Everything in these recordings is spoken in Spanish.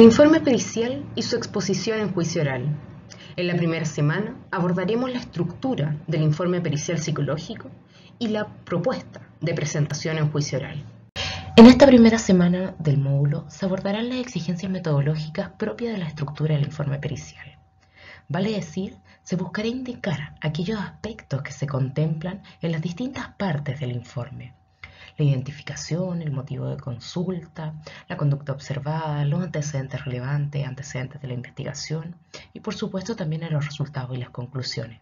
El informe pericial y su exposición en juicio oral. En la primera semana abordaremos la estructura del informe pericial psicológico y la propuesta de presentación en juicio oral. En esta primera semana del módulo se abordarán las exigencias metodológicas propias de la estructura del informe pericial. Vale decir, se buscará indicar aquellos aspectos que se contemplan en las distintas partes del informe. La identificación, el motivo de consulta, la conducta observada, los antecedentes relevantes, antecedentes de la investigación y por supuesto también en los resultados y las conclusiones.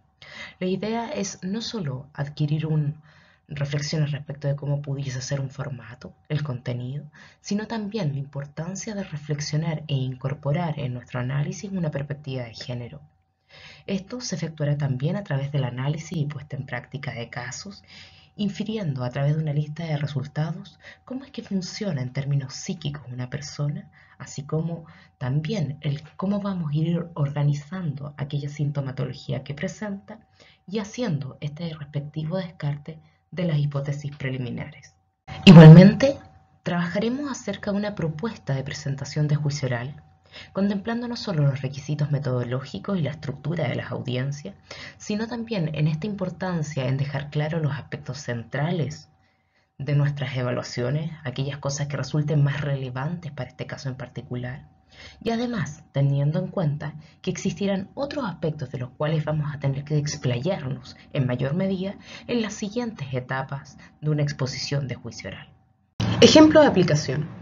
La idea es no solo adquirir un reflexiones respecto de cómo pudiese ser un formato, el contenido, sino también la importancia de reflexionar e incorporar en nuestro análisis una perspectiva de género. Esto se efectuará también a través del análisis y puesta en práctica de casos, infiriendo a través de una lista de resultados cómo es que funciona en términos psíquicos una persona, así como también cómo vamos a ir organizando aquella sintomatología que presenta y haciendo este respectivo descarte de las hipótesis preliminares. Igualmente, trabajaremos acerca de una propuesta de presentación de juicio oral, contemplando no solo los requisitos metodológicos y la estructura de las audiencias, sino también en esta importancia en dejar claros los aspectos centrales de nuestras evaluaciones, aquellas cosas que resulten más relevantes para este caso en particular, y además teniendo en cuenta que existirán otros aspectos de los cuales vamos a tener que explayarnos en mayor medida en las siguientes etapas de una exposición de juicio oral. Ejemplo de aplicación.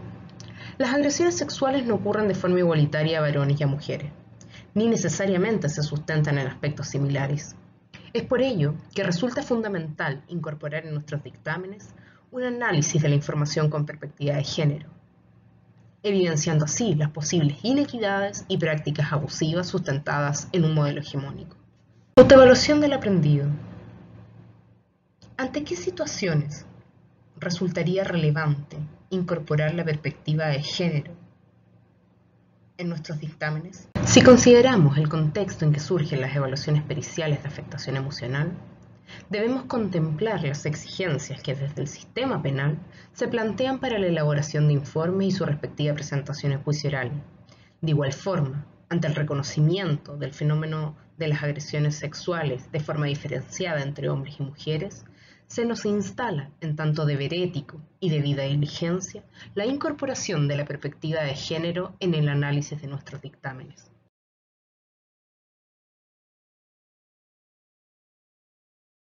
Las agresiones sexuales no ocurren de forma igualitaria a varones y a mujeres, ni necesariamente se sustentan en aspectos similares. Es por ello que resulta fundamental incorporar en nuestros dictámenes un análisis de la información con perspectiva de género, evidenciando así las posibles inequidades y prácticas abusivas sustentadas en un modelo hegemónico. Autoevaluación del aprendido. ¿Ante qué situaciones resultaría relevante incorporar la perspectiva de género en nuestros dictámenes? Si consideramos el contexto en que surgen las evaluaciones periciales de afectación emocional, debemos contemplar las exigencias que desde el sistema penal se plantean para la elaboración de informes y su respectiva presentación en juicio oral. De igual forma, ante el reconocimiento del fenómeno de las agresiones sexuales de forma diferenciada entre hombres y mujeres, se nos instala, en tanto deber ético y debida diligencia, la incorporación de la perspectiva de género en el análisis de nuestros dictámenes.